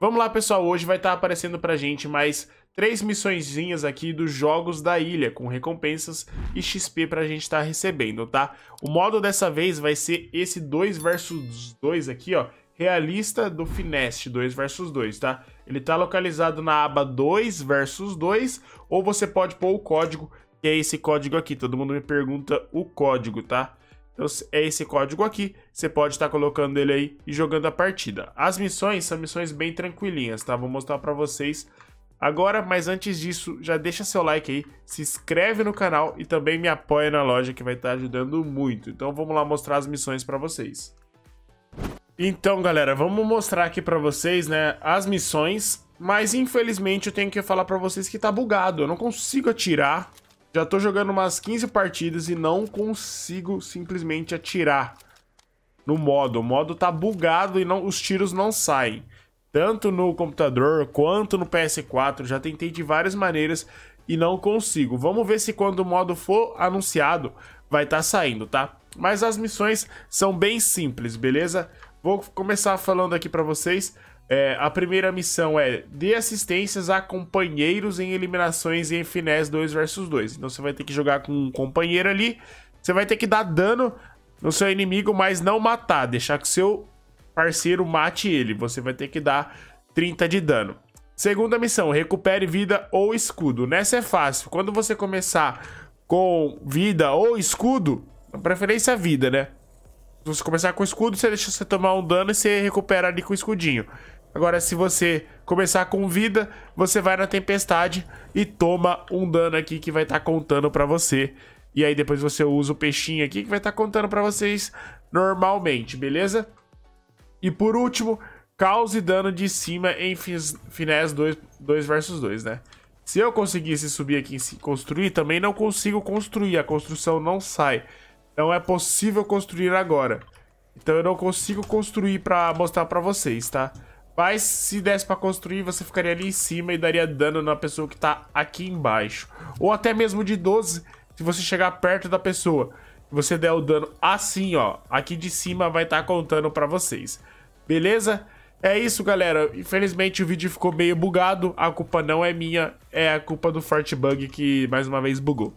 Vamos lá, pessoal. Hoje vai estar aparecendo pra gente mais três missõezinhas aqui dos jogos da ilha, com recompensas e XP pra gente estar recebendo, tá? O modo dessa vez vai ser esse 2 versus 2 aqui, ó. Realista do Fineste 2 versus 2, tá? Ele tá localizado na aba 2 versus 2, ou você pode pôr o código, que é esse código aqui. Todo mundo me pergunta o código, tá? Então é esse código aqui, você pode estar colocando ele aí e jogando a partida. As missões são missões bem tranquilinhas, tá? Vou mostrar para vocês agora, mas antes disso, já deixa seu like aí, se inscreve no canal e também me apoia na loja que vai estar ajudando muito. Então vamos lá mostrar as missões para vocês. Então, galera, vamos mostrar aqui para vocês, né, as missões, mas infelizmente eu tenho que falar para vocês que tá bugado, eu não consigo atirar já tô jogando umas 15 partidas e não consigo simplesmente atirar no modo. O modo tá bugado e não, os tiros não saem. Tanto no computador quanto no PS4. Já tentei de várias maneiras e não consigo. Vamos ver se quando o modo for anunciado vai estar tá saindo, tá? Mas as missões são bem simples, beleza? Vou começar falando aqui para vocês. É, a primeira missão é dê assistências a companheiros em eliminações em finés 2 versus 2. Então você vai ter que jogar com um companheiro ali. Você vai ter que dar dano no seu inimigo, mas não matar. Deixar que seu parceiro mate ele. Você vai ter que dar 30 de dano. Segunda missão, recupere vida ou escudo. Nessa é fácil. Quando você começar com vida ou escudo, a preferência vida, né? Se você começar com escudo, você deixa você tomar um dano e você recupera ali com o escudinho. Agora, se você começar com vida, você vai na tempestade e toma um dano aqui que vai estar tá contando para você. E aí depois você usa o peixinho aqui que vai estar tá contando para vocês normalmente, beleza? E por último, cause dano de cima em finés 2, 2 versus 2, né? Se eu conseguisse subir aqui e construir, também não consigo construir, a construção não sai. Não é possível construir agora. Então eu não consigo construir para mostrar para vocês, tá? Mas se desse pra construir, você ficaria ali em cima e daria dano na pessoa que tá aqui embaixo. Ou até mesmo de 12, se você chegar perto da pessoa. Você der o dano assim, ó. Aqui de cima vai estar tá contando pra vocês. Beleza? É isso, galera. Infelizmente o vídeo ficou meio bugado. A culpa não é minha, é a culpa do Fortbug que mais uma vez bugou.